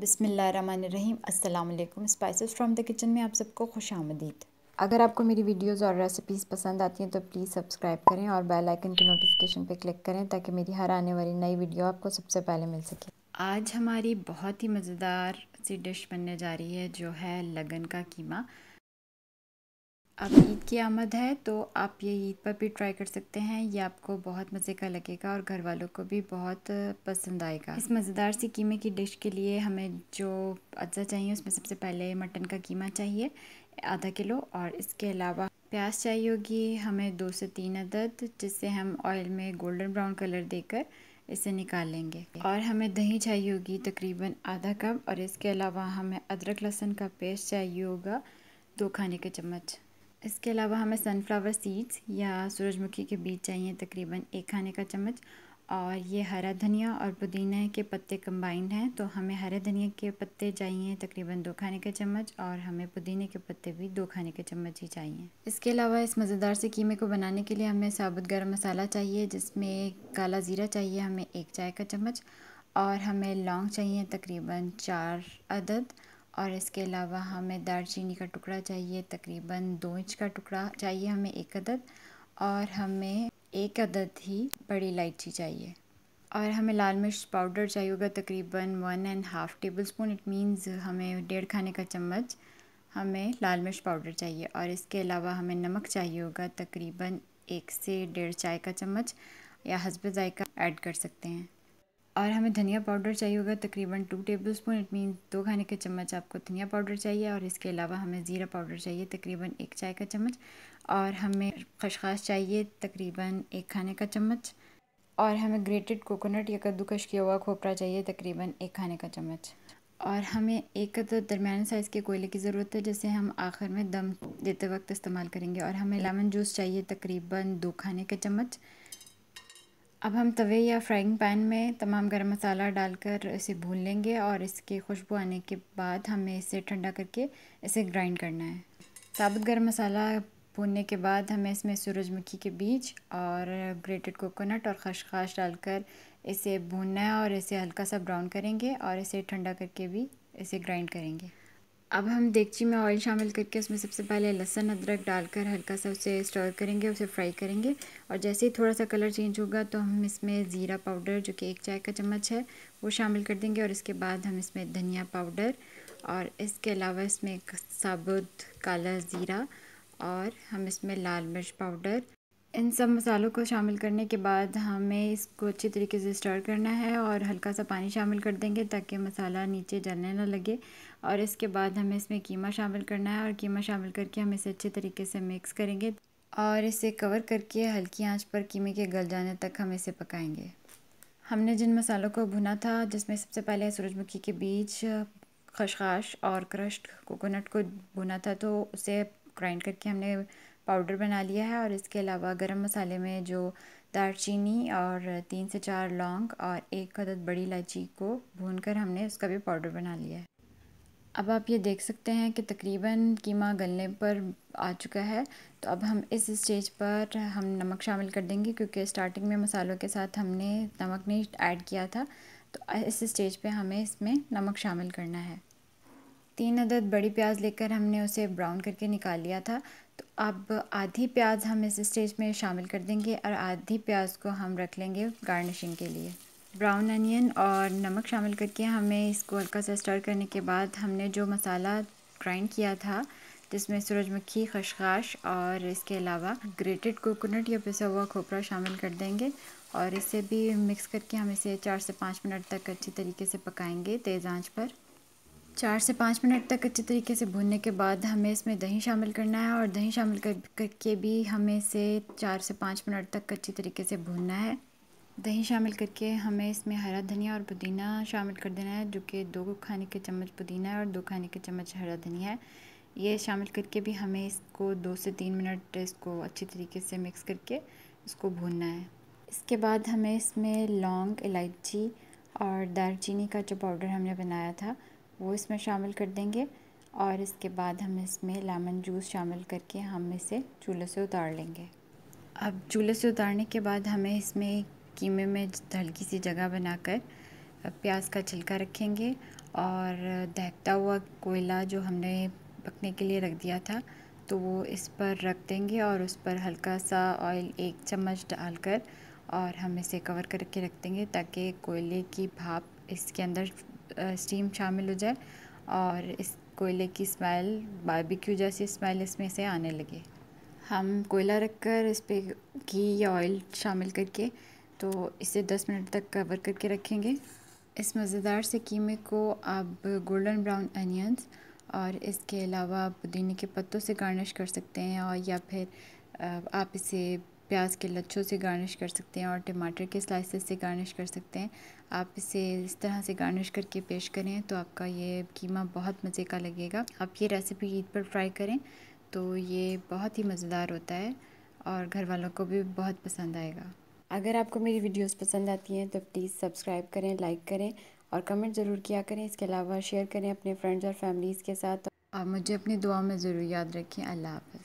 बिसमीम अल्लाम spices from the kitchen में आप सबको खुश आमदीद। अगर आपको मेरी वीडियोज़ और रेसिपीज़ पसंद आती हैं तो प्लीज़ सब्सक्राइब करें और बेल आइकन की नोटिफिकेशन पे क्लिक करें ताकि मेरी हर आने वाली नई वीडियो आपको सबसे पहले मिल सके। आज हमारी बहुत ही मज़ेदार सी डिश बनने जा रही है जो है लगन का कीमा। अब ईद की आमद है तो आप ये ईद पर भी ट्राई कर सकते हैं। ये आपको बहुत मज़े का लगेगा और घर वालों को भी बहुत पसंद आएगा। इस मज़ेदार सी कीमे की डिश के लिए हमें जो अज्जा चाहिए, उसमें सबसे पहले मटन का कीमा चाहिए, आधा किलो, और इसके अलावा प्याज चाहिए होगी, हमें दो से तीन अदद, जिससे हम ऑयल में गोल्डन ब्राउन कलर देकर इसे निकाल लेंगे। और हमें दही चाहिए होगी, तकरीबन आधा कप, और इसके अलावा हमें अदरक लहसुन का पेस्ट चाहिए होगा, दो खाने के चम्मच। इसके अलावा हमें सनफ्लावर सीड्स या सूरजमुखी के बीज चाहिए, तकरीबन एक खाने का चम्मच। और ये हरा धनिया और पुदीना के पत्ते कंबाइंड हैं तो हमें हरे धनिया के पत्ते चाहिए, तकरीबन दो खाने के चम्मच, और हमें पुदीने के पत्ते भी दो खाने के चम्मच ही चाहिए। इसके अलावा इस मज़ेदार से कीमे को बनाने के लिए हमें साबुत गर्म मसाला चाहिए, जिसमें काला ज़ीरा चाहिए, हमें एक चाय का चम्मच, और हमें लौंग चाहिए, तकरीबन चार अदद। और इसके अलावा हमें दालचीनी का टुकड़ा चाहिए, तकरीबन दो इंच का टुकड़ा चाहिए हमें एक अदद, और हमें एक अदद ही बड़ी इलायची चाहिए। और हमें लाल मिर्च पाउडर चाहिए होगा तकरीबन one and half table spoon. It means हमें डेढ़ खाने का चम्मच हमें लाल मिर्च पाउडर चाहिए, और इसके अलावा हमें नमक चाहिए होगा तकरीबन एक से डेढ़ चाय का चम्मच, या हसब ज़ायका ऐड कर सकते हैं। और हमें धनिया पाउडर चाहिए होगा तकरीबन two table spoon it mean दो खाने के चम्मच आपको धनिया पाउडर चाहिए और इसके अलावा हमें ज़ीरा पाउडर चाहिए तकरीबन एक चाय का चम्मच. और हमें खशखाश चाहिए तकरीबन एक खाने का चम्मच. और हमें ग्रेटेड कोकोनट या कद्दूकश किया हुआ खोपरा चाहिए तकरीबन एक खाने का चम्मच. और हमें एक तो दरमियान साइज़ के कोयले की ज़रूरत है, जिसे हम आखिर में दम देते वक्त इस्तेमाल करेंगे. और हमें लेमन जूस चाहिए तकरीबन दो खाने के चम्मच. अब हम तवे या फ्राइंग पैन में तमाम गरम मसाला डालकर इसे भून लेंगे और इसकी खुशबू आने के बाद हमें इसे ठंडा करके इसे ग्राइंड करना है। साबुत गरम मसाला भूनने के बाद हमें इसमें सूरजमुखी के बीज और ग्रेटेड कोकोनट और खशखाश डालकर इसे भूनना है और इसे हल्का सा ब्राउन करेंगे और इसे ठंडा करके भी इसे ग्राइंड करेंगे। अब हम देगची में ऑयल शामिल करके उसमें सबसे पहले लहसन, अदरक डालकर हल्का सा उसे स्टर करेंगे, उसे फ्राई करेंगे। और जैसे ही थोड़ा सा कलर चेंज होगा तो हम इसमें ज़ीरा पाउडर जो कि एक चाय का चम्मच है, वो शामिल कर देंगे। और इसके बाद हम इसमें धनिया पाउडर और इसके अलावा इसमें साबुत काला ज़ीरा और हम इसमें लाल मिर्च पाउडर इन सब मसालों को शामिल करने के बाद हमें इसको अच्छी तरीके से स्टर करना है और हल्का सा पानी शामिल कर देंगे ताकि मसाला नीचे जलने ना लगे। और इसके बाद हमें इसमें कीमा शामिल करना है और कीमा शामिल करके हम इसे अच्छे तरीके से मिक्स करेंगे और इसे कवर करके हल्की आँच पर कीमे के गल जाने तक हम इसे पकाएँगे। हमने जिन मसालों को भुना था, जिसमें सबसे पहले सूरजमुखी के बीज, खशखाश और क्रश्ड कोकोनट को भुना था तो उसे ग्राइंड करके हमने पाउडर बना लिया है और इसके अलावा गरम मसाले में जो दालचीनी और तीन से चार लौंग और एक अदद बड़ी इलायची को भूनकर हमने उसका भी पाउडर बना लिया है। अब आप ये देख सकते हैं कि तकरीबन कीमा गलने पर आ चुका है। तो अब हम इस स्टेज पर हम नमक शामिल कर देंगे, क्योंकि स्टार्टिंग में मसालों के साथ हमने नमक नहीं ऐड किया था। तो इस स्टेज पे हमें इसमें नमक शामिल करना है। तीन अदद बड़ी प्याज लेकर हमने उसे ब्राउन करके निकाल लिया था। तो अब आधी प्याज हम इस स्टेज में शामिल कर देंगे, और आधी प्याज को हम रख लेंगे गार्निशिंग के लिए। ब्राउन अनियन और नमक शामिल करके हमें इसको हल्का सा स्टर करने के बाद हमने जो मसाला ग्राइंड किया था, जिसमें सूरजमुखी, खशखाश और इसके अलावा ग्रेटेड कोकोनट या पिसा हुआ खोपरा शामिल कर देंगे और इसे भी मिक्स करके हम इसे चार से पाँच मिनट तक अच्छी तरीके से पकाएँगे तेज़ आँच पर। चार से पाँच मिनट तक अच्छी तरीके से भूनने के बाद हमें इसमें दही शामिल करना है और दही शामिल कर, करके भी हमें इसे चार से पाँच मिनट तक अच्छी तरीके से भूनना है। दही शामिल करके हमें इसमें हरा धनिया और पुदीना शामिल कर देना है, जो कि दो खाने के चम्मच पुदीना है और दो खाने के चम्मच हरा धनिया है। ये शामिल करके भी हमें इसको दो से तीन मिनट इसको अच्छी तरीके से मिक्स करके इसको भूनना है। इसके बाद हमें इसमें लौंग, इलायची और दालचीनी का जो पाउडर हमने बनाया था, वो इसमें शामिल कर देंगे और इसके बाद हम इसमें लेमन जूस शामिल करके हम इसे चूल्हे से उतार लेंगे। अब चूल्हे से उतारने के बाद हमें इसमें कीमे में हल्की सी जगह बनाकर प्याज का छिलका रखेंगे और दहकता हुआ कोयला जो हमने पकने के लिए रख दिया था तो वो इस पर रख देंगे और उस पर हल्का सा ऑयल एक चम्मच डालकर और हम इसे कवर करके रख देंगे ताकि कोयले की भाप इसके अंदर स्टीम शामिल हो जाए और इस कोयले की स्मेल बारबेक्यू जैसी स्मेल इसमें से आने लगे। हम कोयला रख कर इस पर घी या ऑयल शामिल करके तो इसे 10 मिनट तक कवर करके रखेंगे। इस मज़ेदार से कीमे को आप गोल्डन ब्राउन अनियंस और इसके अलावा पुदीने के पत्तों से गार्निश कर सकते हैं और या फिर आप इसे प्याज के लच्छों से गार्निश कर सकते हैं और टमाटर के स्लाइसेस से गार्निश कर सकते हैं। आप इसे इस तरह से गार्निश करके पेश करें तो आपका ये कीमा बहुत मज़े का लगेगा। आप ये रेसिपी ईद पर फ्राई करें तो ये बहुत ही मज़ेदार होता है और घर वालों को भी बहुत पसंद आएगा। अगर आपको मेरी वीडियोस पसंद आती हैं तो प्लीज़ सब्सक्राइब करें, लाइक करें और कमेंट ज़रूर किया करें। इसके अलावा शेयर करें अपने फ्रेंड्स और फैमिलीज़ के साथ। और मुझे अपनी दुआ में ज़रूर याद रखें। अल्लाह हाफ़